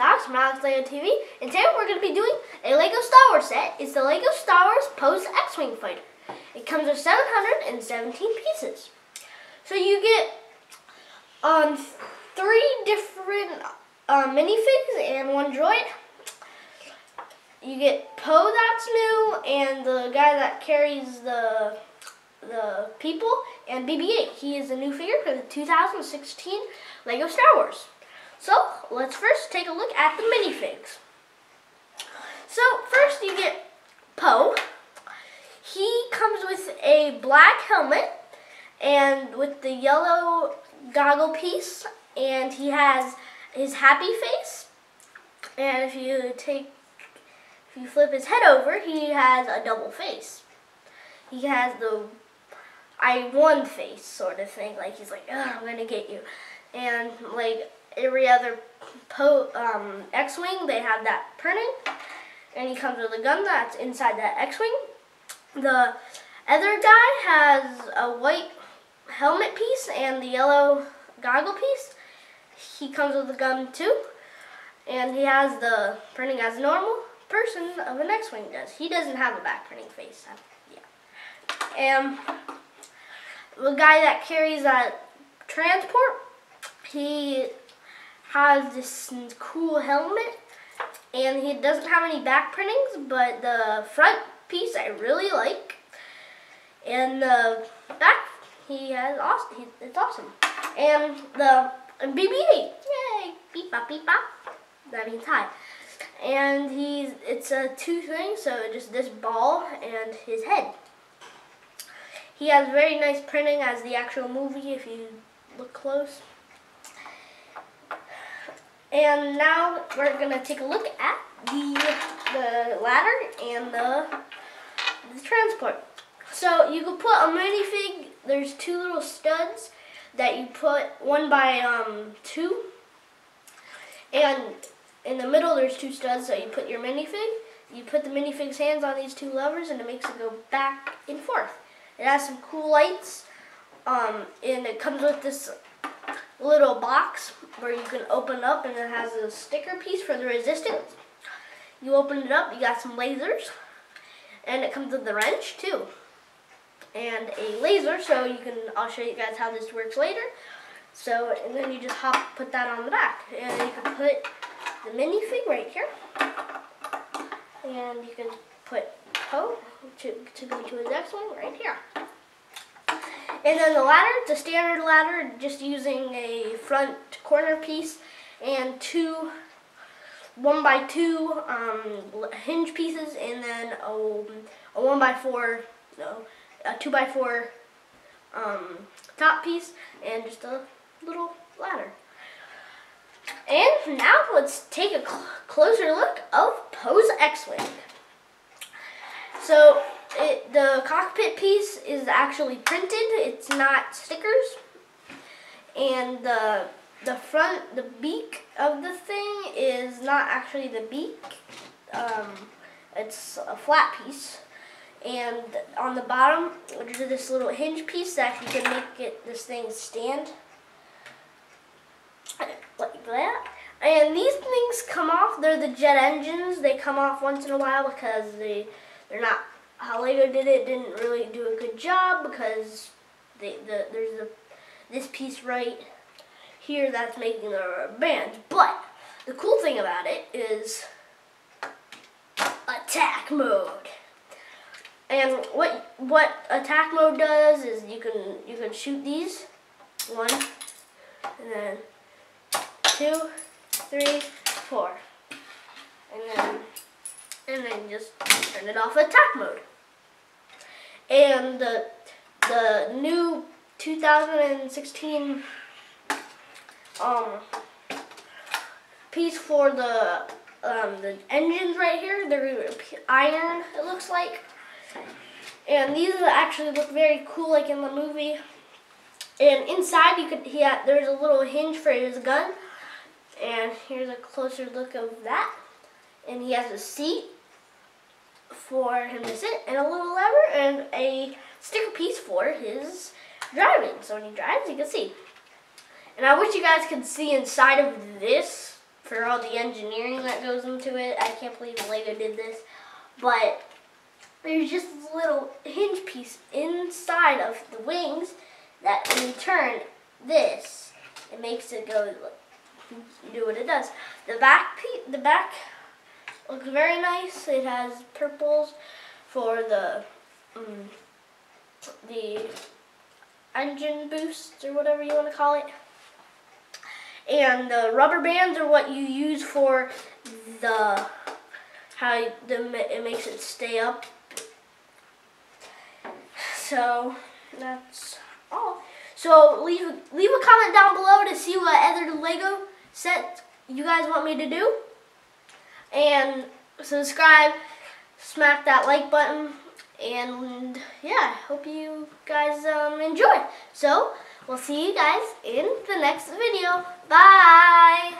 Alex from Alex Lego TV, and today we're going to be doing a Lego Star Wars set. It's the Lego Star Wars Poe X-Wing fighter. It comes with 717 pieces. So you get um, three different uh, minifigs and one droid. You get Poe that's new, and the guy that carries the the people, and BB-8. He is a new figure for the 2016 Lego Star Wars. So let's first take a look at the minifigs. So first you get Poe. He comes with a black helmet and with the yellow goggle piece and he has his happy face. And if you take if you flip his head over, he has a double face. He has the I won face sort of thing, like he's like, I'm gonna get you. And like every other um, X-Wing, they have that printing. And he comes with a gun that's inside that X-Wing. The other guy has a white helmet piece and the yellow goggle piece. He comes with a gun too. And he has the printing as a normal person of an X-Wing does. He doesn't have a back printing face. Yeah. And the guy that carries that transport, he has this cool helmet and he doesn't have any back printings but the front piece I really like. And the back he has awesome it's awesome. And the BB-8 yay beep bop beep bop that means hi. And he's it's a two thing so just this ball and his head. He has very nice printing as the actual movie if you look close and now we're to take a look at the, the ladder and the, the transport. So you can put a minifig, there's two little studs that you put one by um, two. And in the middle there's two studs, so you put your minifig. You put the minifig's hands on these two levers and it makes it go back and forth. It has some cool lights. Um, and it comes with this little box where you can open up and it has a sticker piece for the resistance. You open it up, you got some lasers, and it comes with the wrench too. And a laser, so you can, I'll show you guys how this works later. So, and then you just hop, put that on the back. And you can put the minifig right here. And you can put Poe to, to go to his next one right here. And then the ladder, it's a standard ladder, just using a front corner piece and two one by two um, hinge pieces, and then a, a one by four, no, a two by four um, top piece, and just a little ladder. And now let's take a cl closer look of Poe's X-Wing. So it, the cockpit piece is actually printed. It's not stickers. And the the front, the beak of the thing is not actually the beak. Um, it's a flat piece. And on the bottom, there's this little hinge piece that you can make it this thing stand like that. And these things come off. They're the jet engines. They come off once in a while because they they're not how Lego did it didn't really do a good job because they, the, there's a, this piece right here that's making the band. But the cool thing about it is attack mode. And what what attack mode does is you can you can shoot these one and then two, three, four, and then and then just turn it off attack mode and the the new 2016 um piece for the um, the engines right here. They're iron, it looks like. And these actually look very cool, like in the movie. And inside, you could he had, there's a little hinge for his gun. And here's a closer look of that. And he has a seat for him to sit, and a little lever, and a sticker piece for his driving. So when he drives, you can see. And I wish you guys could see inside of this for all the engineering that goes into it. I can't believe Lego did this. But there's just this little hinge piece inside of the wings that when you turn this, it makes it go do what it does. The back the back looks very nice. It has purples for the um, the engine boost or whatever you want to call it. And the rubber bands are what you use for the how the it makes it stay up. So that's all. So leave leave a comment down below to see what other Lego set you guys want me to do. And subscribe, smack that like button, and yeah, hope you guys um, enjoy. So, we'll see you guys in the next video. Bye!